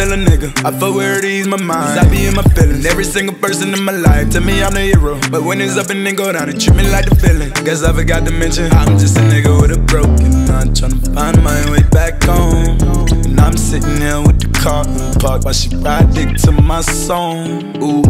a nigga. I fuck where it ease my mind. I be in my feelings. Every single person in my life tell me I'm the hero. But when it's up and then go down, it treat me like the feeling. Guess I forgot to mention I'm just a nigga with a broken heart, tryna find my way back home. And I'm sitting here with the car in park while she ride dick to my song. Ooh.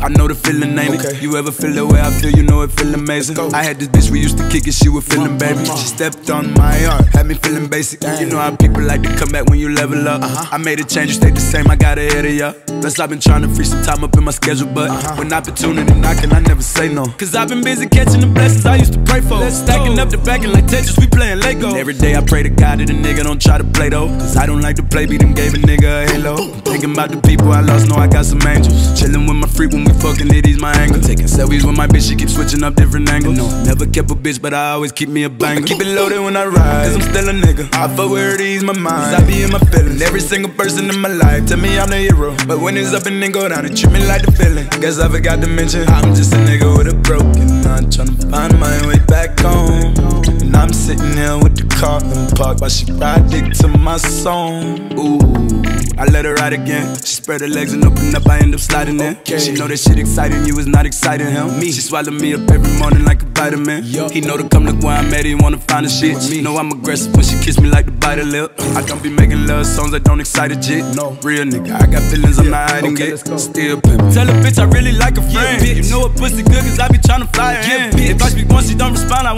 I know the feeling, ain't Okay. it? You ever feel the way I feel, you know it feel amazing. I had this bitch, we used to kick it, she was feeling baby. She stepped on my arm, had me feeling basic. You know how people like to come back when you level up. Uh-huh. I made a change, you stayed the same, I got ahead of ya. Plus, I've been trying to free some time up in my schedule, but uh-huh. when opportunity knocking, I never say no. Cause I've been busy catching the blessings I used to pray for. Let's Stacking up the backing like Tetris, we playing Lego. And every day I pray to God that a nigga don't try to play though. Cause I don't like to play, beat them gave a nigga a halo. Thinking about the people I lost, know I got some angels. Chilling with my freak when we fucking it, ease my anger. Taking selfies with my bitch, she keep switching up different angles. No, never kept a bitch, but I always keep me a banger. Keep it loaded when I ride, cause I'm still a nigga. I fuck where it ease my mind. Cause I be in my feelings. Every single person in my life tell me I'm the hero. But when it's up and then go down, it treat me like the feeling. Guess I forgot to mention I'm just a nigga with a broken heart, tryna find my way back park while she ride dick to my song. Ooh. I let her ride again. She spread her legs and open up, I end up sliding in. Okay. She know that shit exciting, you is not exciting him. Me, she swallow me up every morning like a vitamin. Yup. He know to come look where I'm at, he wanna find a shit. me. Know I'm aggressive when she kiss me like the bite of lip. I don't be making love songs that don't excite a jit. No. real nigga, I got feelings, I'm not hiding Okay, it. Still pimpin'. Tell a bitch I really like a friend. bitch. you know a pussy good, cause I be tryna fly her Yeah, in. bitch. If I speak once, she don't respond, I won't say hi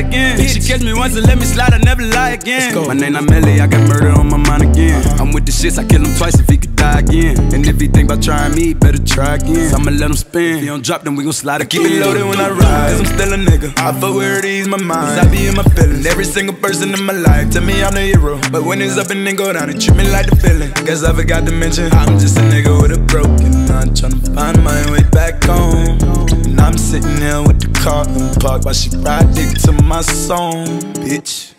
again. Bitch. She catch me once and let me slide, I never lie again. go. My name not Melly, I got murder on my mind again. Uh-huh. I'm with the shits, I kill him twice if he could die again. And if he think about trying me, better try again. So I'ma let him spin. If he don't drop, then we gon' slide again. Keep it loaded when I ride, cause I'm still a nigga. I fuck where it ease my mind. Cause I be in my feelings. Every single person in my life tell me I'm the hero. But when it's up and then go down, it treat me like the feeling. Guess I forgot to mention I'm just a nigga with a broken heart, tryna find my way back home. Sitting there with the car in park while she ride dick to my song, bitch.